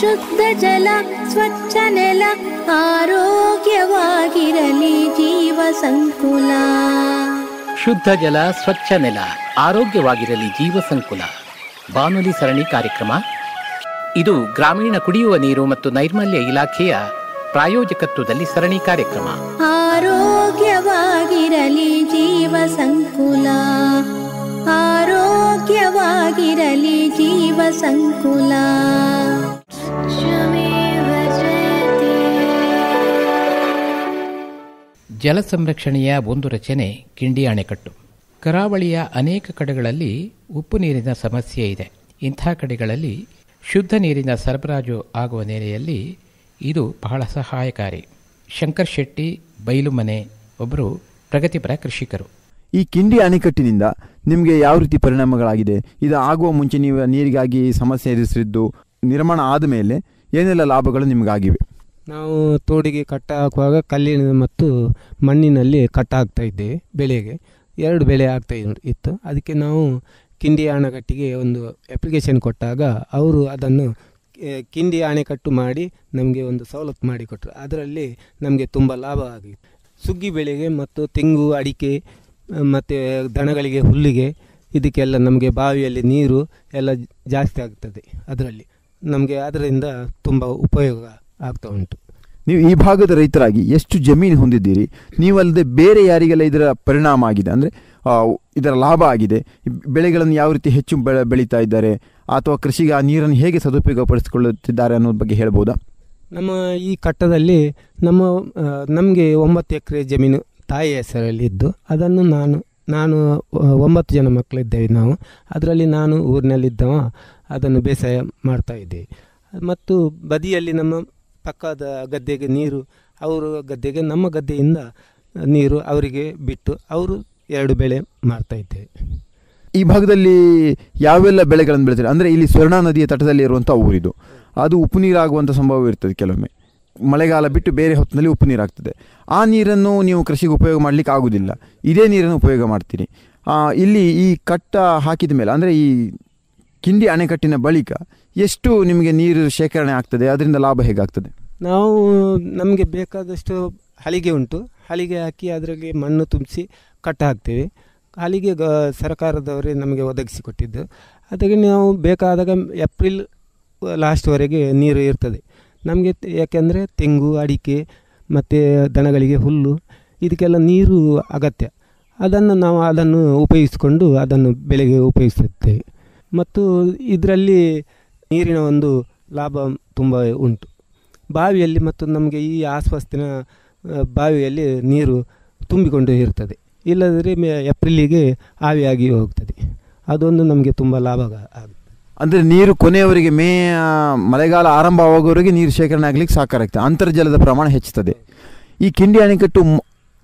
ಶುದ್ಧ ಜಲ ಸ್ವಚ್ಛ ನೆಲ ಆರೋಗ್ಯವಾಗಿರಲಿ ಜೀವ ಸಂಕುಲ. ಶುದ್ಧ ಜಲ ಸ್ವಚ್ಛ ನೆಲ ಆರೋಗ್ಯವಾಗಿರಲಿ ಜೀವ ಸಂಕುಲ. ಬಾನುಲಿ ಸರಣಿ ಕಾರ್ಯಕ್ರಮ. ಇದು ಗ್ರಾಮೀಣ ಕುಡಿಯುವ ನೀರು ಮತ್ತು ನೈರ್ಮಲ್ಯ ಇಲಾಖೆಯ ಪ್ರಾಯೋಜಕತ್ವದಲ್ಲಿ ಸರಣಿ ಕಾರ್ಯಕ್ರಮ. ಆರೋಗ್ಯವಾಗಿರಲಿ ಜೀವ ಸಂಕುಲ. ಆರೋಗ್ಯವಾಗಿರಲಿ ಜೀವ ಸಂಕುಲ. ಜಲ ಸಂರಕ್ಷಣೆಯ ಒಂದು ರಚನೆ ಕಿಂಡಿ ಅಣೆಕಟ್ಟು ಕರಾವಳಿಯ ಅನೇಕ ಕಡೆಗಳಲ್ಲಿ ಉಪ್ಪು ನೀರಿನ ಸಮಸ್ಯೆ ಇದೆ. ಇಂಥ ಕಡೆಗಳಲ್ಲಿ ಶುದ್ಧ ನೀರಿನ ಸರಬರಾಜು ಆಗುವ ನೆಲೆಯಲ್ಲಿ ಇದು ಬಹಳ ಸಹಾಯಕಾರಿ. ಶಂಕರ್ ಶೆಟ್ಟಿ ಬೈಲುಮನೆ ಒಬ್ಬರು ಪ್ರಗತಿಪರ ಕೃಷಿಕರು. ಈ ಕಿಂಡಿ ಅಣೆಕಟ್ಟಿನಿಂದ ನಿಮಗೆ ಯಾವ ರೀತಿ ಪರಿಣಾಮಗಳಾಗಿದೆ? ಇದು ಆಗುವ ಮುಂಚೆ ನೀವು ನೀರಿಗಾಗಿ ಸಮಸ್ಯೆ ಎದುರಿಸಿದ್ದು ನಿರ್ಮಾಣ ಆದ ಮೇಲೆ ಏನೆಲ್ಲ ಲಾಭಗಳು ನಿಮಗಾಗಿವೆ? ನಾವು ತೋಡಿಗೆ ಕಟ್ಟ ಹಾಕುವಾಗ ಕಲ್ಲಿನ ಮತ್ತು ಮಣ್ಣಿನಲ್ಲಿ ಕಟ್ಟ ಹಾಕ್ತಾ ಇದ್ದೇವೆ ಬೆಳೆಗೆ. ಎರಡು ಬೆಳೆ ಆಗ್ತಾ ಇತ್ತು. ಅದಕ್ಕೆ ನಾವು ಕಿಂಡಿ ಅಣೆಕಟ್ಟಿಗೆ ಒಂದು ಅಪ್ಲಿಕೇಶನ್ ಕೊಟ್ಟಾಗ ಅವರು ಅದನ್ನು ಕಿಂಡಿ ಅಣೆಕಟ್ಟು ಮಾಡಿ ನಮಗೆ ಒಂದು ಸವಲತ್ತು ಮಾಡಿಕೊಟ್ರು. ಅದರಲ್ಲಿ ನಮಗೆ ತುಂಬ ಲಾಭ ಆಗಿದೆ ಸುಗ್ಗಿ ಬೆಳೆಗೆ ಮತ್ತು ತೆಂಗು, ಅಡಿಕೆ ಮತ್ತು ದನಗಳಿಗೆ ಹುಲ್ಲಿಗೆ, ಇದಕ್ಕೆಲ್ಲ ನಮಗೆ ಬಾವಿಯಲ್ಲಿ ನೀರು ಎಲ್ಲ ಜಾಸ್ತಿ ಆಗ್ತದೆ ಅದರಲ್ಲಿ. ನಮಗೆ ಅದರಿಂದ ತುಂಬ ಉಪಯೋಗ ಆಗ್ತಾ ಉಂಟು. ನೀವು ಈ ಭಾಗದ ರೈತರಾಗಿ ಎಷ್ಟು ಜಮೀನು ಹೊಂದಿದ್ದೀರಿ? ನೀವಲ್ಲದೆ ಬೇರೆ ಯಾರಿಗೆಲ್ಲ ಇದರ ಪರಿಣಾಮ ಆಗಿದೆ? ಅಂದರೆ ಇದರ ಲಾಭ ಆಗಿದೆ. ಬೆಳೆಗಳನ್ನು ಯಾವ ರೀತಿ ಹೆಚ್ಚು ಬೆಳೆ ಬೆಳೀತಾ ಇದ್ದಾರೆ? ಅಥವಾ ಕೃಷಿಗೆ ಆ ನೀರನ್ನು ಹೇಗೆ ಸದುಪಯೋಗಪಡಿಸಿಕೊಳ್ಳುತ್ತಿದ್ದಾರೆ ಅನ್ನೋದ್ರ ಬಗ್ಗೆ ಹೇಳ್ಬೋದಾ? ನಮ್ಮ ಈ ಕಟ್ಟದಲ್ಲಿ ನಮ್ಮ ನಮಗೆ ಒಂಬತ್ತು ಎಕರೆ ಜಮೀನು ತಾಯಿ ಹೆಸರಲ್ಲಿ ಇದ್ದು ಅದನ್ನು ನಾನು ನಾನು ಒಂಬತ್ತು ಜನ ಮಕ್ಕಳಿದ್ದೇವೆ ನಾವು. ಅದರಲ್ಲಿ ನಾನು ಊರಿನಲ್ಲಿದ್ದವ. ಅದನ್ನು ಬೇಸಾಯ ಮಾಡ್ತಾ ಇದ್ದೆ. ಮತ್ತು ಬದಿಯಲ್ಲಿ ನಮ್ಮ ಪಕ್ಕದ ಗದ್ದೆಗೆ ನೀರು, ಅವರು ಗದ್ದೆಗೆ ನಮ್ಮ ಗದ್ದೆಯಿಂದ ನೀರು ಅವರಿಗೆ ಬಿಟ್ಟು ಅವರು ಎರಡು ಬೆಳೆ ಮಾಡ್ತಾ ಇದ್ದೇವೆ ಈ ಭಾಗದಲ್ಲಿ ಯಾವೆಲ್ಲ ಬೆಳೆಗಳನ್ನು ಬೆಳಿತಾರೆ ಅಂದರೆ ಇಲ್ಲಿ ಸ್ವರ್ಣ ನದಿಯ ತಟದಲ್ಲಿ ಇರುವಂಥ ಊರಿದು. ಅದು ಉಪ್ಪು ನೀರಾಗುವಂಥ ಸಂಭವ ಇರ್ತದೆ ಕೆಲವೊಮ್ಮೆ. ಮಳೆಗಾಲ ಬಿಟ್ಟು ಬೇರೆ ಹೊತ್ತಿನಲ್ಲಿ ಉಪ್ಪು ನೀರಾಗ್ತದೆ. ಆ ನೀರನ್ನು ನೀವು ಕೃಷಿಗೆ ಉಪಯೋಗ ಮಾಡಲಿಕ್ಕೆ ಆಗುವುದಿಲ್ಲ ಇದೇ ನೀರನ್ನು ಉಪಯೋಗ ಮಾಡ್ತೀರಿ. ಇಲ್ಲಿ ಈ ಕಟ್ಟ ಹಾಕಿದ ಮೇಲೆ, ಅಂದರೆ ಈ ಕಿಂಡಿ ಅಣೆಕಟ್ಟಿನ ಬಳಿಕ ಎಷ್ಟು ನಿಮಗೆ ನೀರು ಶೇಖರಣೆ ಆಗ್ತದೆ? ಅದರಿಂದ ಲಾಭ ಹೇಗಾಗ್ತದೆ? ನಾವು, ನಮಗೆ ಬೇಕಾದಷ್ಟು ಹಲಿಗೆ ಉಂಟು. ಹಲಿಗೆ ಹಾಕಿ ಅದರಲ್ಲಿ ಮಣ್ಣು ತುಂಬಿಸಿ ಕಟ್ಟ ಹಾಕ್ತೇವೆ. ಹಲಿಗೆ ಗ, ಸರ್ಕಾರದವರೇ ನಮಗೆ ಒದಗಿಸಿಕೊಟ್ಟಿದ್ದು ಅದಕ್ಕೆ ನಾವು ಬೇಕಾದಾಗ ಏಪ್ರಿಲ್ ಲಾಸ್ಟ್ವರೆಗೆ ನೀರು ಇರ್ತದೆ. ನಮಗೆ ಯಾಕೆಂದರೆ ತೆಂಗು, ಅಡಿಕೆ ಮತ್ತು ದನಗಳಿಗೆ ಹುಲ್ಲು, ಇದಕ್ಕೆಲ್ಲ ನೀರು ಅಗತ್ಯ. ಅದನ್ನು ನಾವು ಅದನ್ನು ಉಪಯೋಗಿಸಿಕೊಂಡು ಅದನ್ನು ಬೆಳೆಗೆ ಉಪಯೋಗಿಸುತ್ತೇವೆ. ಮತ್ತು ಇದರಲ್ಲಿ ನೀರಿನ ಒಂದು ಲಾಭ ತುಂಬ ಉಂಟು. ಬಾವಿಯಲ್ಲಿ ಮತ್ತು ನಮಗೆ ಈ ಆಸ್ಪಾಸ್ತಿನ ಬಾವಿಯಲ್ಲಿ ನೀರು ತುಂಬಿಕೊಂಡು ಇರ್ತದೆ. ಇಲ್ಲದ್ರೆ ಮೇ- ಏಪ್ರಿಲಿಗೆ ಆವಿಯಾಗಿ ಹೋಗ್ತದೆ. ಅದೊಂದು ನಮಗೆ ತುಂಬ ಲಾಭ ಆಗುತ್ತೆ. ಅಂದರೆ ನೀರು ಕೊನೆಯವರೆಗೆ ಮೇ ಮಳೆಗಾಲ ಮಳೆಗಾಲ ಆರಂಭವಾಗುವವರೆಗೆ ನೀರು ಶೇಖರಣೆ ಆಗಲಿಕ್ಕೆ ಸಾಕಾಗ್ತದೆ ಅಂತರ್ಜಲದ ಪ್ರಮಾಣ ಹೆಚ್ಚುತ್ತದೆ. ಈ ಕಿಂಡಿ ಅಣೆಕಟ್ಟು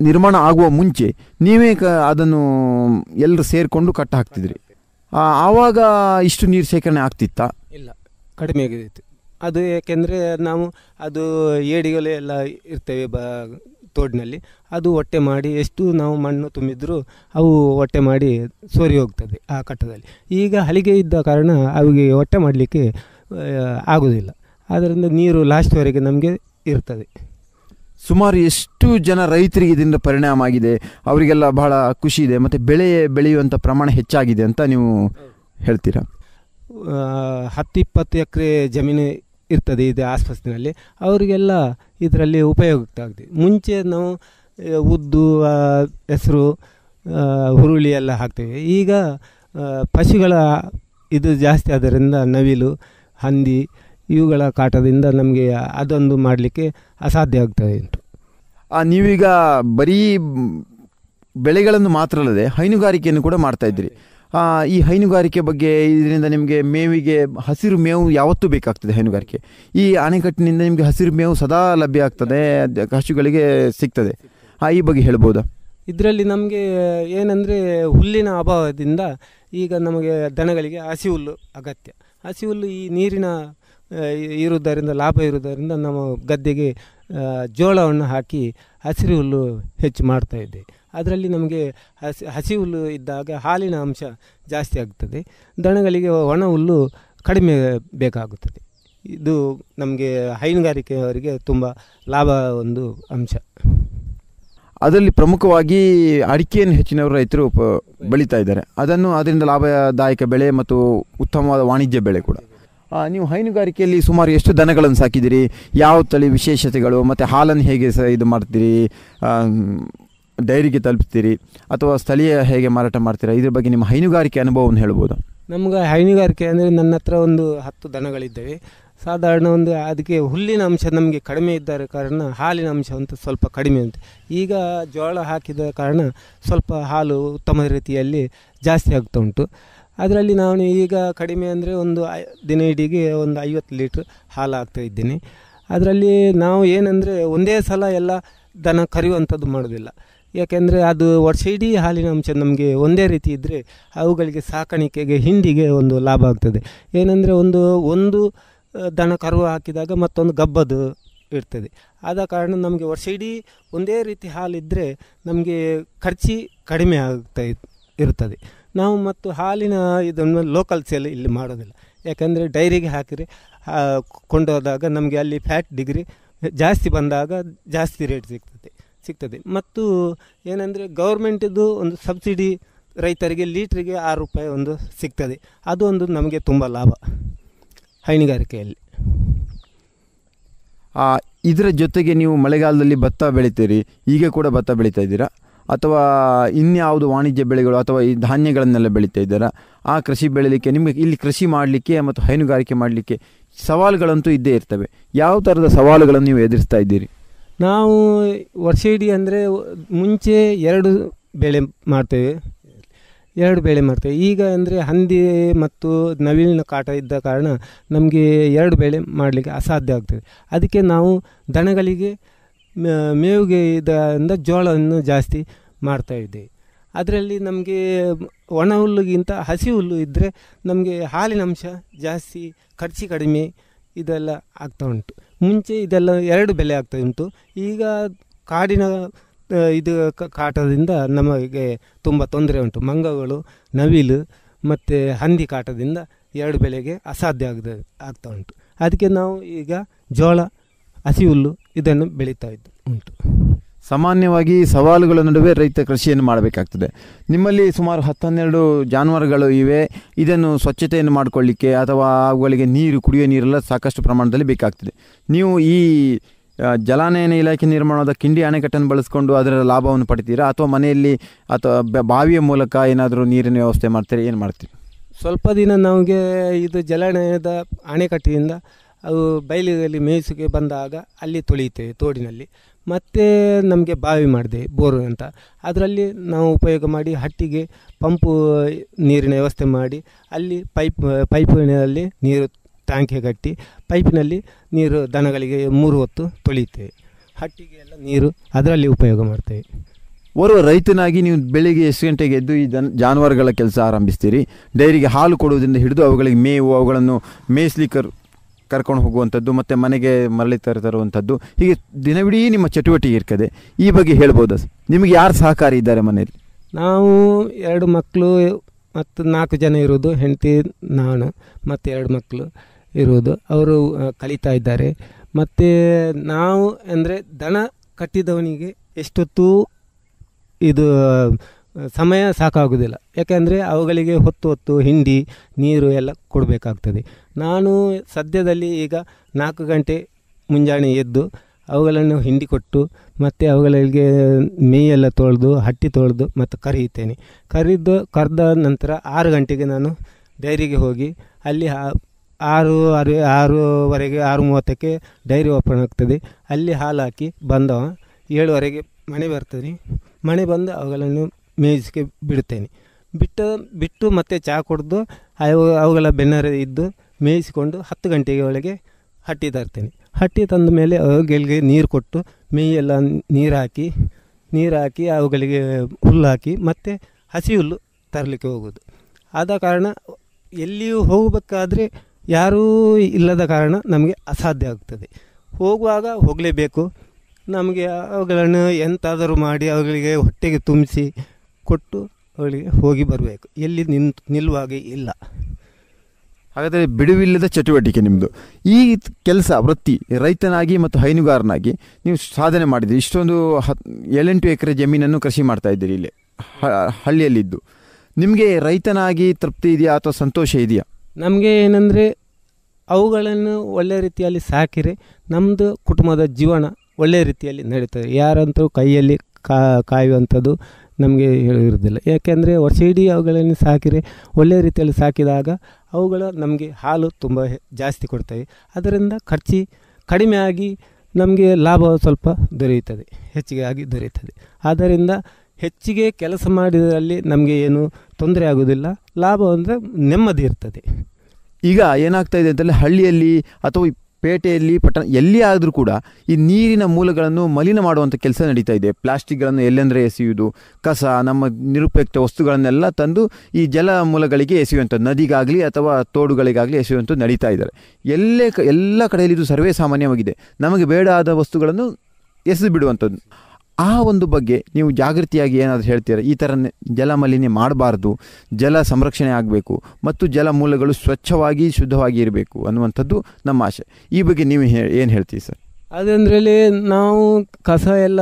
ನಿರ್ಮಾಣ ಆಗುವ ಮುಂಚೆ ನೀವೇ ಕ, ಅದನ್ನು, ಎಲ್ಲರೂ ಸೇರಿಕೊಂಡು ಕಟ್ಟ ಹಾಕ್ತಿದ್ರಿ ಆವಾಗ ಇಷ್ಟು ನೀರು ಶೇಖರಣೆ ಆಗ್ತಿತ್ತಾ? ಇಲ್ಲ, ಕಡಿಮೆ ಆಗಿತ್ತು. ಅದು ಏಕೆಂದರೆ ನಾವು ಅದು ಏಡಿಗಳು ಎಲ್ಲ ಇರ್ತೇವೆ ಬ, ತೋಡಿನಲ್ಲಿ. ಅದು ಹೊಟ್ಟೆ ಮಾಡಿ ಎಷ್ಟು ನಾವು ಮಣ್ಣು ತುಂಬಿದ್ರು ಅವು ಹೊಟ್ಟೆ ಮಾಡಿ ಸೋರಿ ಹೋಗ್ತದೆ ಆ ಕಟ್ಟದಲ್ಲಿ. ಈಗ ಹಲಿಗೆ ಇದ್ದ ಕಾರಣ ಅವಿಗೆ ಹೊಟ್ಟೆ ಮಾಡಲಿಕ್ಕೆ ಆಗೋದಿಲ್ಲ. ಆದ್ದರಿಂದ ನೀರು ಲಾಸ್ಟ್ವರೆಗೆ ನಮಗೆ ಇರ್ತದೆ. ಸುಮಾರು ಎಷ್ಟು ಜನ ರೈತರಿಗೆ ಇದರಿಂದ ಪರಿಣಾಮ ಆಗಿದೆ, ಅವರಿಗೆಲ್ಲ ಬಹಳ ಖುಷಿ ಇದೆ, ಮತ್ತು ಬೆಳೆ ಬೆಳೆಯುವಂಥ ಪ್ರಮಾಣ ಹೆಚ್ಚಾಗಿದೆ ಅಂತ ನೀವು ಹೇಳ್ತೀರಾ? ಹತ್ತು ಇಪ್ಪತ್ತು ಎಕರೆ ಜಮೀನು ಇರ್ತದೆ ಇದು ಆಸ್ಪತ್ರೆಯಲ್ಲಿ, ಅವರಿಗೆಲ್ಲ ಇದರಲ್ಲಿ ಉಪಯುಕ್ತ ಆಗಿದೆ. ಮುಂಚೆ ನಾವು ಉದ್ದು ಹೆಸರು ಹುರುಳಿ ಎಲ್ಲ ಹಾಕ್ತೇವೆ. ಈಗ ಪಶುಗಳ ಇದು ಜಾಸ್ತಿ ಆದ್ದರಿಂದ ನವಿಲು, ಹಂದಿ, ಇವುಗಳ ಕಾಟದಿಂದ ನಮಗೆ ಅದೊಂದು ಮಾಡಲಿಕ್ಕೆ ಅಸಾಧ್ಯ ಆಗ್ತದೆ. ನೀವೀಗ ಬರೀ ಬೆಳೆಗಳನ್ನು ಮಾತ್ರ ಅಲ್ಲದೆ ಹೈನುಗಾರಿಕೆಯನ್ನು ಕೂಡ ಮಾಡ್ತಾ ಇದ್ದೀರಿ. ಈ ಹೈನುಗಾರಿಕೆ ಬಗ್ಗೆ ಇದರಿಂದ ನಿಮಗೆ ಮೇವಿಗೆ ಹಸಿರು ಮೇವು ಯಾವತ್ತೂ ಬೇಕಾಗ್ತದೆ ಹೈನುಗಾರಿಕೆ. ಈ ಅಣೆಕಟ್ಟಿನಿಂದ ನಿಮಗೆ ಹಸಿರು ಮೇವು ಸದಾ ಲಭ್ಯ ಆಗ್ತದೆ, ಹಸುಗಳಿಗೆ ಸಿಗ್ತದೆ. ಈ ಬಗ್ಗೆ ಹೇಳ್ಬೋದಾ? ಇದರಲ್ಲಿ ನಮಗೆ ಏನಂದರೆ ಹುಲ್ಲಿನ ಅಭಾವದಿಂದ ಈಗ ನಮಗೆ ದನಗಳಿಗೆ ಹಸಿ ಹುಲ್ಲು ಅಗತ್ಯ. ಹಸಿ ಹುಲ್ಲು ಈ ನೀರಿನ ಇರುವುದರಿಂದ, ಲಾಭ ಇರುವುದರಿಂದ ನಮ್ಮ ಗದ್ದೆಗೆ ಜೋಳವನ್ನು ಹಾಕಿ ಹಸಿರು ಹುಲ್ಲು ಹೆಚ್ಚು ಮಾಡ್ತಾ ಇದ್ದೇವೆ ಅದರಲ್ಲಿ ನಮಗೆ ಹಸಿ ಹಸಿ ಹುಲ್ಲು ಇದ್ದಾಗ ಹಾಲಿನ ಅಂಶ ಜಾಸ್ತಿ ಆಗ್ತದೆ. ದನಗಳಿಗೆ ಒಣ ಹುಲ್ಲು ಕಡಿಮೆ ಬೇಕಾಗುತ್ತದೆ. ಇದು ನಮಗೆ ಹೈನುಗಾರಿಕೆಯವರಿಗೆ ತುಂಬ ಲಾಭ ಒಂದು ಅಂಶ. ಅದರಲ್ಲಿ ಪ್ರಮುಖವಾಗಿ ಅಡಿಕೆಯನ್ನು ಹೆಚ್ಚಿನವರು ರೈತರು ಬೆಳೀತಾ ಇದ್ದಾರೆ. ಅದನ್ನು ಅದರಿಂದ ಲಾಭದಾಯಕ ಬೆಳೆ ಮತ್ತು ಉತ್ತಮವಾದ ವಾಣಿಜ್ಯ ಬೆಳೆ ಕೂಡ. ನೀವು ಹೈನುಗಾರಿಕೆಯಲ್ಲಿ ಸುಮಾರು ಎಷ್ಟು ದನಗಳನ್ನು ಸಾಕಿದ್ದೀರಿ? ಯಾವ ತಳಿ ವಿಶೇಷತೆಗಳು? ಮತ್ತು ಹಾಲನ್ನು ಹೇಗೆ ಸ ಇದು ಮಾಡ್ತೀರಿ? ಡೈರಿಗೆ ತಲುಪ್ತೀರಿ? ಅಥವಾ ಸ್ಥಳೀಯ ಹೇಗೆ ಮಾರಾಟ ಮಾಡ್ತೀರಾ? ಇದ್ರ ಬಗ್ಗೆ ನಿಮ್ಮ ಹೈನುಗಾರಿಕೆ ಅನುಭವವನ್ನು ಹೇಳ್ಬೋದು? ನಮ್ಗೆ ಹೈನುಗಾರಿಕೆ ಅಂದರೆ ನನ್ನ ಹತ್ರ ಒಂದು ಹತ್ತು ದನಗಳಿದ್ದಾವೆ. ಸಾಧಾರಣ ಒಂದು ಅದಕ್ಕೆ ಹುಲ್ಲಿನ ಅಂಶ ನಮಗೆ ಕಡಿಮೆ ಇದ್ದ ಕಾರಣ ಹಾಲಿನ ಅಂಶ ಅಂತ ಸ್ವಲ್ಪ ಕಡಿಮೆ ಅಂತ ಈಗ ಜೋಳ ಹಾಕಿದ ಕಾರಣ ಸ್ವಲ್ಪ ಹಾಲು ಉತ್ತಮ ರೀತಿಯಲ್ಲಿ ಜಾಸ್ತಿ ಆಗ್ತಾ ಉಂಟು. ಅದರಲ್ಲಿ ನಾನು ಈಗ ಕಡಿಮೆ ಅಂದರೆ ಒಂದು ಐ- ದಿನ ಇಡೀಗೆ ಒಂದು ಐವತ್ತು ಲೀಟ್ರ್ ಹಾಲು ಹಾಕ್ತಾ ಇದ್ದೀನಿ. ಅದರಲ್ಲಿ ನಾವು ಏನಂದರೆ ಒಂದೇ ಸಲ ಎಲ್ಲ ದನ ಕರೆಯುವಂಥದ್ದು ಮಾಡೋದಿಲ್ಲ. ಯಾಕೆಂದರೆ ಅದು ವರ್ಷ ಇಡೀ ಹಾಲಿನ ಅಂಶ ನಮಗೆ ಒಂದೇ ರೀತಿ ಇದ್ದರೆ ಅವುಗಳಿಗೆ ಸಾಕಾಣಿಕೆಗೆ, ಹಿಂಡಿಗೆ ಒಂದು ಲಾಭ ಆಗ್ತದೆ. ಏನಂದರೆ ಒಂದು ಒಂದು ದನ ಕರು ಹಾಕಿದಾಗ ಮತ್ತೊಂದು ಗಬ್ಬದು ಇರ್ತದೆ. ಆದ ಕಾರಣ ನಮಗೆ ವರ್ಷ ಇಡೀ ಒಂದೇ ರೀತಿ ಹಾಲಿದ್ದರೆ ನಮಗೆ ಖರ್ಚಿ ಕಡಿಮೆ ಆಗ್ತಾ ಇರ್ತದೆ. ನಾವು ಮತ್ತು ಹಾಲಿನ ಇದನ್ನು ಲೋಕಲ್ ಸೇಲ್ ಇಲ್ಲಿ ಮಾಡೋದಿಲ್ಲ. ಯಾಕಂದರೆ ಡೈರಿಗೆ ಹಾಕಿರಿ ಕೊಂಡೋದಾಗ ನಮಗೆ ಅಲ್ಲಿ ಫ್ಯಾಟ್ ಡಿಗ್ರಿ ಜಾಸ್ತಿ ಬಂದಾಗ ಜಾಸ್ತಿ ರೇಟ್ ಸಿಗ್ತದೆ ಸಿಗ್ತದೆ. ಮತ್ತು ಏನಂದರೆ ಗೌರ್ಮೆಂಟಿದ್ದು ಒಂದು ಸಬ್ಸಿಡಿ ರೈತರಿಗೆ ಲೀಟ್ರಿಗೆ ಆರು ರೂಪಾಯಿ ಒಂದು ಸಿಗ್ತದೆ. ಅದು ಒಂದು ನಮಗೆ ತುಂಬ ಲಾಭ ಹೈನುಗಾರಿಕೆಯಲ್ಲಿ. ಇದರ ಜೊತೆಗೆ ನೀವು ಮಳೆಗಾಲದಲ್ಲಿ ಭತ್ತ ಬೆಳಿತೀರಿ ಈಗ ಕೂಡ ಭತ್ತ ಬೆಳೀತಾ ಇದ್ದೀರಾ? ಅಥವಾ ಇನ್ಯಾವುದು ವಾಣಿಜ್ಯ ಬೆಳೆಗಳು ಅಥವಾ ಈ ಧಾನ್ಯಗಳನ್ನೆಲ್ಲ ಬೆಳೀತಾ ಇದ್ದಾರಾ? ಆ ಕೃಷಿ ಬೆಳೀಲಿಕ್ಕೆ ನಿಮಗೆ ಇಲ್ಲಿ ಕೃಷಿ ಮಾಡಲಿಕ್ಕೆ ಮತ್ತು ಹೈನುಗಾರಿಕೆ ಮಾಡಲಿಕ್ಕೆ ಸವಾಲುಗಳಂತೂ ಇದ್ದೇ ಇರ್ತವೆ. ಯಾವ ಥರದ ಸವಾಲುಗಳನ್ನು ನೀವು ಎದುರಿಸ್ತಾ ಇದ್ದೀರಿ? ನಾವು ವರ್ಷ ಇಡೀ ಅಂದರೆ ಮುಂಚೆ ಎರಡು ಬೆಳೆ ಮಾಡ್ತೇವೆ. ಎರಡು ಬೆಳೆ ಮಾಡ್ತೇವೆ. ಈಗ ಅಂದರೆ ಹಂದಿ ಮತ್ತು ನವಿಲಿನ ಕಾಟ ಇದ್ದ ಕಾರಣ ನಮಗೆ ಎರಡು ಬೆಳೆ ಮಾಡಲಿಕ್ಕೆ ಅಸಾಧ್ಯ ಆಗ್ತದೆ. ಅದಕ್ಕೆ ನಾವು ದನಗಳಿಗೆ ಮೇವಿಗೆ ಇದರಿಂದ ಜೋಳವನ್ನು ಜಾಸ್ತಿ ಮಾಡ್ತಾ ಇದ್ದೇವೆ ಅದರಲ್ಲಿ ನಮಗೆ ಒಣ ಹುಲ್ಲುಗಿಂತ ಹಸಿ ಹುಲ್ಲು ಇದ್ದರೆ ನಮಗೆ ಹಾಲಿನ ಅಂಶ ಜಾಸ್ತಿ, ಖರ್ಚು ಕಡಿಮೆ ಇದೆಲ್ಲ ಆಗ್ತಾ ಉಂಟು. ಮುಂಚೆ ಇದೆಲ್ಲ ಎರಡು ಬೆಲೆ ಆಗ್ತಾ ಉಂಟು. ಈಗ ಕಾಡಿನ ಇದು ಕಾಟದಿಂದ ನಮಗೆ ತುಂಬ ತೊಂದರೆ ಉಂಟು. ಮಂಗಗಳು, ನವಿಲು ಮತ್ತು ಹಂದಿ ಕಾಟದಿಂದ ಎರಡು ಬೆಲೆಗೆ ಅಸಾಧ್ಯ ಆಗದ ಆಗ್ತಾ ಉಂಟು. ಅದಕ್ಕೆ ನಾವು ಈಗ ಜೋಳ, ಹಸಿ ಹುಲ್ಲು ಇದನ್ನು ಬೆಳೀತಾ ಇದ್ದು ಉಂಟು. ಸಾಮಾನ್ಯವಾಗಿ ಸವಾಲುಗಳ ನಡುವೆ ರೈತ ಕೃಷಿಯನ್ನು ಮಾಡಬೇಕಾಗ್ತದೆ. ನಿಮ್ಮಲ್ಲಿ ಸುಮಾರು ಹತ್ತು ಹನ್ನೆರಡು ಜಾನುವಾರುಗಳು ಇವೆ. ಇದನ್ನು ಸ್ವಚ್ಛತೆಯನ್ನು ಮಾಡಿಕೊಳ್ಳಿಕ್ಕೆ ಅಥವಾ ಅವುಗಳಿಗೆ ನೀರು ಕುಡಿಯುವ ನೀರೆಲ್ಲ ಸಾಕಷ್ಟು ಪ್ರಮಾಣದಲ್ಲಿ ಬೇಕಾಗ್ತದೆ. ನೀವು ಈ ಜಲಾನಯನ ಇಲಾಖೆ ನಿರ್ಮಾಣದ ಕಿಂಡಿ ಅಣೆಕಟ್ಟನ್ನು ಬಳಸ್ಕೊಂಡು ಅದರ ಲಾಭವನ್ನು ಪಡಿತೀರಾ? ಅಥವಾ ಮನೆಯಲ್ಲಿ ಅಥವಾ ಬಾವಿಯ ಮೂಲಕ ಏನಾದರೂ ನೀರಿನ ವ್ಯವಸ್ಥೆ ಮಾಡ್ತೀರಿ? ಏನು ಮಾಡ್ತೀರಿ? ಸ್ವಲ್ಪ ದಿನ ನಮಗೆ ಇದು ಜಲಾನಯನದ ಅಣೆಕಟ್ಟೆಯಿಂದ ಅವು ಬಯಲಿನಲ್ಲಿ ಮೇಯಿಸಿಗೆ ಬಂದಾಗ ಅಲ್ಲಿ ತೊಳೆಯುತ್ತೇವೆ ತೋಡಿನಲ್ಲಿ. ಮತ್ತು ನಮಗೆ ಬಾವಿ ಮಾಡಿದೆ, ಬೋರು ಅಂತ. ಅದರಲ್ಲಿ ನಾವು ಉಪಯೋಗ ಮಾಡಿ ಹಟ್ಟಿಗೆ ಪಂಪು ನೀರಿನ ವ್ಯವಸ್ಥೆ ಮಾಡಿ ಅಲ್ಲಿ ಪೈಪ್, ಪೈಪಿನಲ್ಲಿ ನೀರು ಟ್ಯಾಂಕಿಗೆ ಕಟ್ಟಿ ಪೈಪಿನಲ್ಲಿ ನೀರು ದನಗಳಿಗೆ ಮೂರು ಹೊತ್ತು ತೊಳೆಯುತ್ತೇವೆ. ಹಟ್ಟಿಗೆ ಎಲ್ಲ ನೀರು ಅದರಲ್ಲಿ ಉಪಯೋಗ ಮಾಡ್ತೇವೆ. ಓರ್ವ ರೈತನಾಗಿ ನೀವು ಬೆಳಿಗ್ಗೆ ಎಷ್ಟು ಗಂಟೆಗೆ ಎದ್ದು ಈ ಜನ್ ಜಾನುವಾರುಗಳ ಕೆಲಸ ಆರಂಭಿಸ್ತೀರಿ? ಡೈರಿಗೆ ಹಾಲು ಕೊಡುವುದರಿಂದ ಹಿಡಿದು ಅವುಗಳಿಗೆ ಮೇವು, ಅವುಗಳನ್ನು ಮೇಯಿಸ್ಲಿಕ್ಕೆ ಕರ್ಕೊಂಡು ಹೋಗುವಂಥದ್ದು, ಮತ್ತು ಮನೆಗೆ ಮರಳಿ ತರ ತರುವಂಥದ್ದು, ಹೀಗೆ ದಿನವಿಡೀ ನಿಮ್ಮ ಚಟುವಟಿಕೆ ಇರ್ತದೆ. ಈ ಬಗ್ಗೆ ಹೇಳ್ಬೋದು? ನಿಮಗೆ ಯಾರು ಸಹಕಾರಿ ಇದ್ದಾರೆ ಮನೆಯಲ್ಲಿ? ನಾವು ಎರಡು ಮಕ್ಕಳು ಮತ್ತು ನಾಲ್ಕು ಜನ ಇರೋದು, ಹೆಂಡತಿ, ನಾನು, ಮತ್ತು ಎರಡು ಮಕ್ಕಳು ಇರುವುದು ಅವರು ಕಲಿತಾ ಇದ್ದಾರೆ. ಮತ್ತು ನಾವು ಅಂದರೆ ದನ ಕಟ್ಟಿದವನಿಗೆ ಎಷ್ಟೊತ್ತು ಇದು ಸಮಯ ಸಾಕಾಗೋದಿಲ್ಲ ಯಾಕೆಂದರೆ ಅವುಗಳಿಗೆ ಹೊತ್ತು ಹೊತ್ತು ಹಿಂಡಿ, ನೀರು ಎಲ್ಲ ಕೊಡಬೇಕಾಗ್ತದೆ. ನಾನು ಸದ್ಯದಲ್ಲಿ ಈಗ ನಾಲ್ಕು ಗಂಟೆ ಮುಂಜಾನೆ ಎದ್ದು ಅವುಗಳನ್ನು ಹಿಂಡಿ ಕೊಟ್ಟು ಮತ್ತು ಅವುಗಳಿಗೆ ಮೇಯೆಲ್ಲ ತೊಳೆದು, ಹಟ್ಟಿ ತೊಳೆದು ಮತ್ತು ಕರೆಯುತ್ತೇನೆ. ಕರೆದು ಕರೆದ ನಂತರ ಆರು ಗಂಟೆಗೆ ನಾನು ಡೈರಿಗೆ ಹೋಗಿ ಅಲ್ಲಿ ಆರು ಆರು, ಆರೂವರೆಗೆ ಆರು ಮೂವತ್ತಕ್ಕೆ ಡೈರಿ ಓಪನ್ ಆಗ್ತದೆ. ಅಲ್ಲಿ ಹಾಲು ಹಾಕಿ ಬಂದವ. ಏಳುವರೆಗೆ ಮನೆ ಬರ್ತದೆ. ಮನೆ ಬಂದು ಅವುಗಳನ್ನು ಮೇಯಿಸಿಗೆ ಬಿಡುತ್ತೇನೆ. ಬಿಟ್ಟು ಬಿಟ್ಟು ಮತ್ತೆ ಚಹಾ ಕುಡಿದು ಅವು, ಅವುಗಳ ಬೆನ್ನರೆ ಇದ್ದು ಮೇಯಿಸಿಕೊಂಡು ಹತ್ತು ಗಂಟೆಗೆ ಒಳಗೆ ಹಟ್ಟಿ ತರ್ತೇನೆ. ಹಟ್ಟಿ ತಂದ ಮೇಲೆ ಅವುಗಳಿಗೆ ನೀರು ಕೊಟ್ಟು ಮೇಯೆಲ್ಲ ನೀರು ಹಾಕಿ ನೀರು ಹಾಕಿ ಅವುಗಳಿಗೆ ಹುಲ್ಲು ಹಾಕಿ ಮತ್ತು ಹಸಿ ಹುಲ್ಲು ತರಲಿಕ್ಕೆ ಹೋಗೋದು. ಆದ ಕಾರಣ ಎಲ್ಲಿಯೂ ಹೋಗಬೇಕಾದ್ರೆ ಯಾರೂ ಇಲ್ಲದ ಕಾರಣ ನಮಗೆ ಅಸಾಧ್ಯ ಆಗ್ತದೆ. ಹೋಗುವಾಗ ಹೋಗಲೇಬೇಕು. ನಮಗೆ ಅವುಗಳನ್ನು ಎಂತಾದರೂ ಮಾಡಿ ಅವುಗಳಿಗೆ ಹೊಟ್ಟೆಗೆ ತುಂಬಿಸಿ ಕೊಟ್ಟು ಅವಳಿಗೆ ಹೋಗಿ ಬರಬೇಕು. ಎಲ್ಲಿ ನಿಂತು ನಿಲ್ಲುವಾಗೆ ಇಲ್ಲ. ಹಾಗಾದರೆ ಬಿಡುವಿಲ್ಲದ ಚಟುವಟಿಕೆ ನಿಮ್ಮದು ಈ ಕೆಲಸ ವೃತ್ತಿ, ರೈತನಾಗಿ ಮತ್ತು ಹೈನುಗಾರನಾಗಿ ನೀವು ಸಾಧನೆ ಮಾಡಿದ್ದೀರಿ ಇಷ್ಟೊಂದು ಹತ್, ಏಳೆಂಟು ಎಕರೆ ಜಮೀನನ್ನು ಕೃಷಿ ಮಾಡ್ತಾ ಇದ್ದೀರಿ ಇಲ್ಲಿ ಹಳ್ಳಿಯಲ್ಲಿದ್ದು. ನಿಮಗೆ ರೈತನಾಗಿ ತೃಪ್ತಿ ಇದೆಯಾ ಅಥವಾ ಸಂತೋಷ ಇದೆಯಾ? ನಮಗೆ ಏನಂದರೆ, ಅವುಗಳನ್ನು ಒಳ್ಳೆಯ ರೀತಿಯಲ್ಲಿ ಸಾಕಿರೆ ನಮ್ಮದು ಕುಟುಂಬದ ಜೀವನ ಒಳ್ಳೆಯ ರೀತಿಯಲ್ಲಿ ನಡೀತದೆ. ಯಾರಂತೂ ಕೈಯಲ್ಲಿ ಕಾಯುವಂಥದ್ದು ನಮಗೆ ಹೇಳಿರೋದಿಲ್ಲ ಯಾಕೆಂದರೆ ವರ್ಷ ಇಡೀ ಅವುಗಳನ್ನು ಸಾಕಿದರೆ ಒಳ್ಳೆಯ ರೀತಿಯಲ್ಲಿ ಸಾಕಿದಾಗ ಅವುಗಳ ನಮಗೆ ಹಾಲು ತುಂಬ ಜಾಸ್ತಿ ಕೊಡ್ತವೆ. ಅದರಿಂದ ಖರ್ಚು ಕಡಿಮೆ ಆಗಿ ನಮಗೆ ಲಾಭ ಸ್ವಲ್ಪ ದೊರೆಯುತ್ತದೆ. ಹೆಚ್ಚಿಗೆ ಆಗಿ ದೊರೆಯುತ್ತದೆ. ಆದ್ದರಿಂದ ಹೆಚ್ಚಿಗೆ ಕೆಲಸ ಮಾಡಿದರಲ್ಲಿ ನಮಗೆ ಏನು ತೊಂದರೆ ಆಗುವುದಿಲ್ಲ ಲಾಭ ಅಂದರೆ ನೆಮ್ಮದಿ ಇರ್ತದೆ. ಈಗ ಏನಾಗ್ತಾ ಇದೆ ಅಂತಂದರೆ ಹಳ್ಳಿಯಲ್ಲಿ ಅಥವಾ ಪೇಟೆಯಲ್ಲಿ, ಪಟ್ಟಣ ಎಲ್ಲಿ ಆದರೂ ಕೂಡ ಈ ನೀರಿನ ಮೂಲಗಳನ್ನು ಮಲಿನ ಮಾಡುವಂಥ ಕೆಲಸ ನಡೀತಾ ಇದೆ. ಪ್ಲಾಸ್ಟಿಕ್ಗಳನ್ನು ಎಲ್ಲೆಂದರೆ ಎಸೆಯುವುದು, ಕಸ, ನಮ್ಮ ನಿರುಪಯುಕ್ತ ವಸ್ತುಗಳನ್ನೆಲ್ಲ ತಂದು ಈ ಜಲ ಮೂಲಗಳಿಗೆ ಎಸೆಯುವಂಥದ್ದು ನದಿಗಾಗಲಿ ಅಥವಾ ತೋಡುಗಳಿಗಾಗಲಿ ಎಸೆಯುವಂಥದ್ದು ನಡೀತಾ ಇದ್ದಾರೆ. ಎಲ್ಲೇ ಎಲ್ಲ ಕಡೆಯಲ್ಲಿ ಇದು ಸರ್ವೇ ಸಾಮಾನ್ಯವಾಗಿದೆ. ನಮಗೆ ಬೇಡ ಆದ ವಸ್ತುಗಳನ್ನು ಎಸೆದು ಬಿಡುವಂಥದ್ದು ಆ ಒಂದು ಬಗ್ಗೆ ನೀವು ಜಾಗೃತಿಯಾಗಿ ಏನಾದರೂ ಹೇಳ್ತೀರಾ? ಈ ಥರ ಜಲಮಾಲಿನ್ಯ ಜಲ ಮಾಲಿನ್ಯ ಮಾಡಬಾರ್ದು, ಜಲ ಸಂರಕ್ಷಣೆ ಆಗಬೇಕು ಮತ್ತು ಜಲ ಮೂಲಗಳು ಸ್ವಚ್ಛವಾಗಿ, ಶುದ್ಧವಾಗಿ ಇರಬೇಕು ಅನ್ನುವಂಥದ್ದು ನಮ್ಮ ಆಶೆ. ಈ ಬಗ್ಗೆ ನೀವು ಏನು ಹೇಳ್ತೀವಿ ಸರ್? ಅದಂದ್ರಲ್ಲಿ ನಾವು ಕಸ ಎಲ್ಲ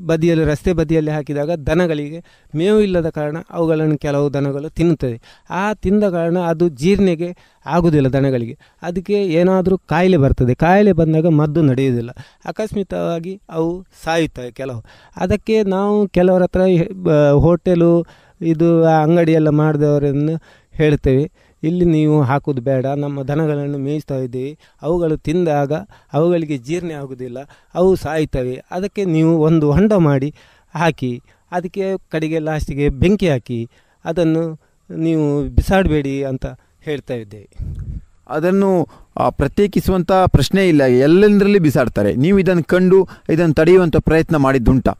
ಬದಿಯಲ್ಲಿ, ರಸ್ತೆ ಬದಿಯಲ್ಲಿ ಹಾಕಿದಾಗ ದನಗಳಿಗೆ ಮೇವು ಇಲ್ಲದ ಕಾರಣ ಅವುಗಳನ್ನು ಕೆಲವು ದನಗಳು ತಿನ್ನುತ್ತದೆ ಆ ತಿಂದ ಕಾರಣ ಅದು ಜೀರ್ಣೆಗೆ ಆಗುವುದಿಲ್ಲ ದನಗಳಿಗೆ. ಅದಕ್ಕೆ ಏನಾದರೂ ಕಾಯಿಲೆ ಬರ್ತದೆ. ಕಾಯಿಲೆ ಬಂದಾಗ ಮದ್ದು ನಡೆಯುವುದಿಲ್ಲ. ಅಕಸ್ಮಿತವಾಗಿ ಅವು ಸಾಯುತ್ತವೆ ಕೆಲವು. ಅದಕ್ಕೆ ನಾವು ಕೆಲವರ ಹತ್ರ ಹೋಟೆಲು, ಇದು, ಆ ಅಂಗಡಿ ಮಾಡಿದವರನ್ನು ಹೇಳ್ತೇವೆ. ಇಲ್ಲಿ ನೀವು ಹಾಕೋದು ಬೇಡ, ನಮ್ಮ ದನಗಳನ್ನು ಮೇಯಿಸ್ತಾ ಇದ್ದೀವಿ ಅವುಗಳು ತಿಂದಾಗ ಅವುಗಳಿಗೆ ಜೀರ್ಣ ಆಗೋದಿಲ್ಲ ಅವು ಸಾಯ್ತವೆ. ಅದಕ್ಕೆ ನೀವು ಒಂದು ಹೊಂಡ ಮಾಡಿ ಹಾಕಿ, ಅದಕ್ಕೆ ಕಡೆಗೆ ಲಾಸ್ಟಿಗೆ ಬೆಂಕಿ ಹಾಕಿ, ಅದನ್ನು ನೀವು ಬಿಸಾಡಬೇಡಿ ಅಂತ ಹೇಳ್ತಾ ಇದ್ದೇವೆ. ಅದನ್ನು ಪ್ರತ್ಯೇಕಿಸುವಂಥ ಪ್ರಶ್ನೆ ಇಲ್ಲ. ಎಲ್ಲೆಂದರಲ್ಲಿ ಬಿಸಾಡ್ತಾರೆ? ನೀವು ಇದನ್ನು ಕಂಡು, ಇದನ್ನು ತಡೆಯುವಂಥ ಪ್ರಯತ್ನ ಮಾಡಿದ್ದುಂಟಾ?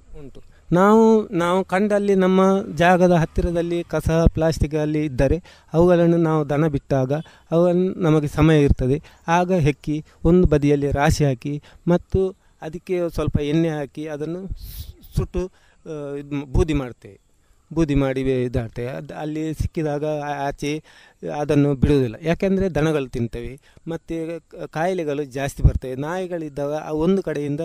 ನಾವು ನಾವು ಕಂಡಲ್ಲಿ ನಮ್ಮ ಜಾಗದ ಹತ್ತಿರದಲ್ಲಿ ಕಸ ಪ್ಲಾಸ್ಟಿಕ್ ಅಲ್ಲಿ ಇದ್ದರೆ ಅವುಗಳನ್ನು ನಾವು ದನ ಬಿಟ್ಟಾಗ ಅವುಗಳನ್ನು ನಮಗೆ ಸಮಯ ಇರ್ತದೆ. ಆಗ ಹೆಕ್ಕಿ, ಒಂದು ಬದಿಯಲ್ಲಿ ರಾಶಿ ಹಾಕಿ ಮತ್ತು ಅದಕ್ಕೆ ಸ್ವಲ್ಪ ಎಣ್ಣೆ ಹಾಕಿ ಅದನ್ನು ಸುಟ್ಟು ಬೂದಿ ಮಾಡ್ತೇವೆ. ಬೂದಿ ಮಾಡಿ ಇದಾಡ್ತೇವೆ. ಅದು ಅಲ್ಲಿ ಸಿಕ್ಕಿದಾಗ ಆಚೆ ಅದನ್ನು ಬಿಡುವುದಿಲ್ಲ. ಯಾಕೆಂದರೆ ದನಗಳು ತಿಂತವೆ. ಮತ್ತು ಕಾಯಿಲೆಗಳು ಜಾಸ್ತಿ ಬರ್ತವೆ. ನಾಯಿಗಳಿದ್ದಾಗ ಆ ಒಂದು ಕಡೆಯಿಂದ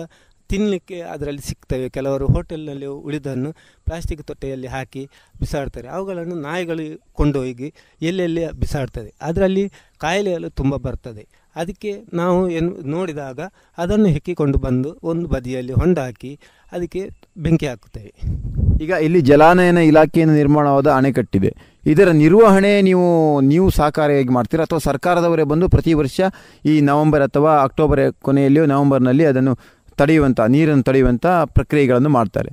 ತಿನ್ನಲಿಕ್ಕೆ ಅದರಲ್ಲಿ ಸಿಗ್ತವೆ. ಕೆಲವರು ಹೋಟೆಲ್ನಲ್ಲಿ ಉಳಿದನ್ನು ಪ್ಲಾಸ್ಟಿಕ್ ತೊಟ್ಟೆಯಲ್ಲಿ ಹಾಕಿ ಬಿಸಾಡ್ತಾರೆ. ಅವುಗಳನ್ನು ನಾಯಿಗಳು ಕೊಂಡೋಗಿ ಎಲ್ಲೆಲ್ಲಿ ಬಿಸಾಡ್ತದೆ. ಅದರಲ್ಲಿ ಕಾಯಿಲೆಗಳು ತುಂಬ ಬರ್ತದೆ. ಅದಕ್ಕೆ ನಾವು ಏನು ನೋಡಿದಾಗ ಅದನ್ನು ಹೆಕ್ಕಿಕೊಂಡು ಬಂದು ಒಂದು ಬದಿಯಲ್ಲಿ ಹೊಂಡ ಹಾಕಿ ಅದಕ್ಕೆ ಬೆಂಕಿ ಹಾಕುತ್ತೇವೆ. ಈಗ ಇಲ್ಲಿ ಜಲಾನಯನ ಇಲಾಖೆಯಿಂದ ನಿರ್ಮಾಣವಾದ ಅಣೆಕಟ್ಟಿದೆ ಇದರ ನಿರ್ವಹಣೆ ನೀವು ನೀವು ಸಹಕಾರಿಯಾಗಿ ಮಾಡ್ತೀರಾ? ಅಥವಾ ಸರ್ಕಾರದವರೇ ಬಂದು ಪ್ರತಿ ವರ್ಷ ಈ ನವೆಂಬರ್ ಅಥವಾ ಅಕ್ಟೋಬರ್ ಕೊನೆಯಲ್ಲಿಯೋ ನವೆಂಬರ್ನಲ್ಲಿ ಅದನ್ನು ತಡೆಯುವಂಥ ನೀರನ್ನು ತಡೆಯುವಂಥ ಪ್ರಕ್ರಿಯೆಗಳನ್ನು ಮಾಡ್ತಾರೆ.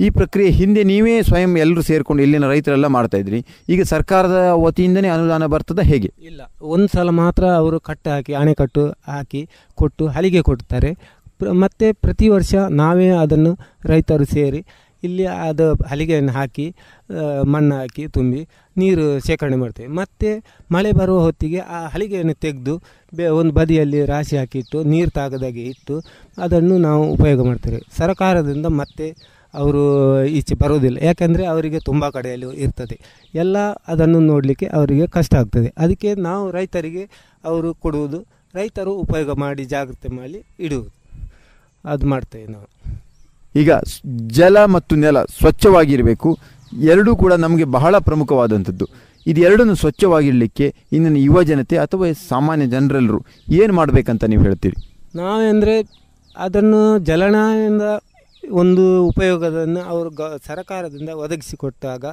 ಈ ಪ್ರಕ್ರಿಯೆ ಹಿಂದೆ ನೀವೇ ಸ್ವಯಂ ಎಲ್ಲರೂ ಸೇರಿಕೊಂಡು ಇಲ್ಲಿನ ರೈತರೆಲ್ಲ ಮಾಡ್ತಾ ಇದ್ರಿ. ಈಗ ಸರ್ಕಾರದ ವತಿಯಿಂದನೇ ಅನುದಾನ ಬರ್ತದೆ ಹೇಗೆ? ಇಲ್ಲ, ಒಂದು ಸಲ ಮಾತ್ರ ಅವರು ಕಟ್ಟು ಹಾಕಿ ಅಣೆಕಟ್ಟು ಹಾಕಿ ಕೊಟ್ಟು, ಹಲಿಗೆ ಕೊಡ್ತಾರೆ. ಮತ್ತೆ ಪ್ರತಿ ವರ್ಷ ನಾವೇ ಅದನ್ನು ರೈತರು ಸೇರಿ ಇಲ್ಲಿ ಅದು ಹಲಿಗೆಯನ್ನು ಹಾಕಿ ಮಣ್ಣು ಹಾಕಿ ತುಂಬಿ ನೀರು ಶೇಖರಣೆ ಮಾಡ್ತೇವೆ. ಮತ್ತು ಮಳೆ ಬರುವ ಹೊತ್ತಿಗೆ ಆ ಹಲಿಗೆಯನ್ನು ತೆಗೆದು ಬೆ, ಒಂದು ಬದಿಯಲ್ಲಿ ರಾಶಿ ಹಾಕಿಟ್ಟು, ನೀರು ತಾಗದಾಗೆ ಇಟ್ಟು ಅದನ್ನು ನಾವು ಉಪಯೋಗ ಮಾಡ್ತೇವೆ. ಸರಕಾರದಿಂದ ಮತ್ತೆ ಅವರು ಈಚೆ ಬರೋದಿಲ್ಲ ಯಾಕೆಂದರೆ ಅವರಿಗೆ ತುಂಬ ಕಡೆಯಲ್ಲಿ ಇರ್ತದೆ. ಎಲ್ಲ ಅದನ್ನು ನೋಡಲಿಕ್ಕೆ ಅವರಿಗೆ ಕಷ್ಟ ಆಗ್ತದೆ. ಅದಕ್ಕೆ ನಾವು ರೈತರಿಗೆ ಅವರು ಕೊಡುವುದು, ರೈತರು ಉಪಯೋಗ ಮಾಡಿ, ಜಾಗ್ರತೆ ಮಾಡಿ ಇಡುವುದು. ಅದು ಮಾಡ್ತೇವೆ ನಾವು. ಈಗ ಜಲ ಮತ್ತು ನೆಲ ಸ್ವಚ್ಛವಾಗಿರಬೇಕು. ಎರಡೂ ಕೂಡ ನಮಗೆ ಬಹಳ ಪ್ರಮುಖವಾದಂಥದ್ದು. ಇದೆರಡನ್ನು ಸ್ವಚ್ಛವಾಗಿಡಲಿಕ್ಕೆ ಇಂದಿನ ಯುವ ಜನತೆ ಅಥವಾ ಸಾಮಾನ್ಯ ಜನರೆಲ್ಲರೂ ಏನು ಮಾಡಬೇಕಂತ ನೀವು ಹೇಳ್ತೀರಿ? ನಾವೆಂದರೆ ಅದನ್ನು ಜಲನಾಯಿಂದ ಒಂದು ಉಪಯೋಗವನ್ನು ಅವರು ಗ ಸರಕಾರದಿಂದ ಒದಗಿಸಿಕೊಟ್ಟಾಗ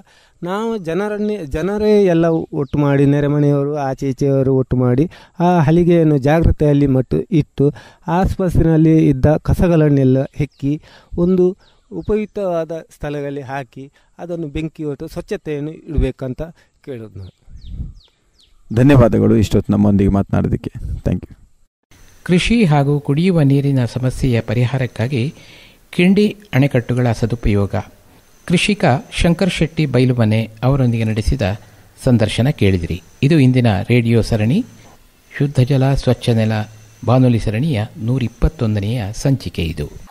ನಾವು ಜನರನ್ನೇ ಜನರೇ ಎಲ್ಲ ಒಟ್ಟು ಮಾಡಿ ನೆರೆಮನೆಯವರು ಆಚೆ ಈಚೆಯವರು ಒಟ್ಟು ಮಾಡಿ ಆ ಹಲಿಗೆಯನ್ನು ಜಾಗ್ರತೆಯಲ್ಲಿ ಮಟ್ಟು ಇಟ್ಟು ಆಸ್ಪಾಸಿನಲ್ಲಿ ಇದ್ದ ಕಸಗಳನ್ನೆಲ್ಲ ಹೆಕ್ಕಿ ಒಂದು ಉಪಯುಕ್ತವಾದ ಸ್ಥಳಗಳಲ್ಲಿ ಹಾಕಿ ಅದನ್ನು ಬೆಂಕಿ ಹೊತ್ತು ಸ್ವಚ್ಛತೆಯನ್ನು ಇಡಬೇಕಂತ ಕೇಳೋದು ನಾನು. ಧನ್ಯವಾದಗಳು. ಇಷ್ಟೊತ್ತು ನಮ್ಮೊಂದಿಗೆ ಮಾತನಾಡೋದಕ್ಕೆ ಥ್ಯಾಂಕ್ ಯು ಕೃಷಿ ಹಾಗೂ ಕುಡಿಯುವ ನೀರಿನ ಸಮಸ್ಯೆಯ ಪರಿಹಾರಕ್ಕಾಗಿ ಕಿಂಡಿ ಅಣೆಕಟ್ಟುಗಳ ಸದುಪಯೋಗ. ಕೃಷಿಕ ಶಂಕರ್ ಶೆಟ್ಟಿ ಬೈಲುಮನೆ ಅವರೊಂದಿಗೆ ನಡೆಸಿದ ಸಂದರ್ಶನ ಕೇಳಿದಿರಿ. ಇದು ಇಂದಿನ ರೇಡಿಯೋ ಸರಣಿ. ಶುದ್ಧ ಜಲ ಸ್ವಚ್ಛ ನೆಲ ಬಾನುಲಿ ಸರಣಿಯ ನೂರಿಪ್ಪತ್ತೊಂದನೆಯ ಸಂಚಿಕೆ ಇದು.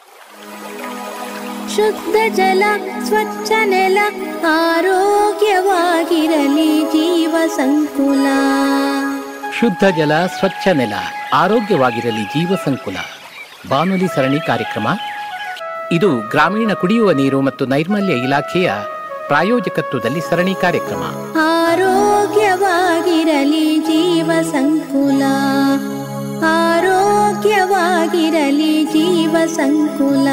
ಶುದ್ಧ ಜಲ ಸ್ವಚ್ಛ ನೆಲ ಆರೋಗ್ಯವಾಗಿರಲಿ ಜೀವ ಸಂಕುಲ. ಶುದ್ಧ ಜಲ ಸ್ವಚ್ಛ ನೆಲ ಆರೋಗ್ಯವಾಗಿರಲಿ ಜೀವ ಸಂಕುಲ. ಬಾನುಲಿ ಸರಣಿ ಕಾರ್ಯಕ್ರಮ ಇದು ಗ್ರಾಮೀಣ ಕುಡಿಯುವ ನೀರು ಮತ್ತು ನೈರ್ಮಲ್ಯ ಇಲಾಖೆಯ ಪ್ರಾಯೋಜಕತ್ವದಲ್ಲಿ ಸರಣಿ ಕಾರ್ಯಕ್ರಮ. ಆರೋಗ್ಯವಾಗಿರಲಿ ಜೀವ ಸಂಕುಲ. ಆರೋಗ್ಯವಾಗಿರಲಿ ಜೀವ ಸಂಕುಲ.